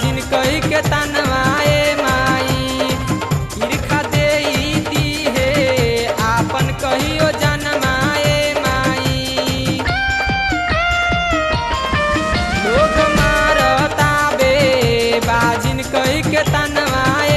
जिन कई के तनवाए माई, ईर्खा दे दी है, आपन कहियो जनमाए माई। लोग मारता बे बाजिन कई के तनवाए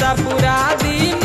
essa furada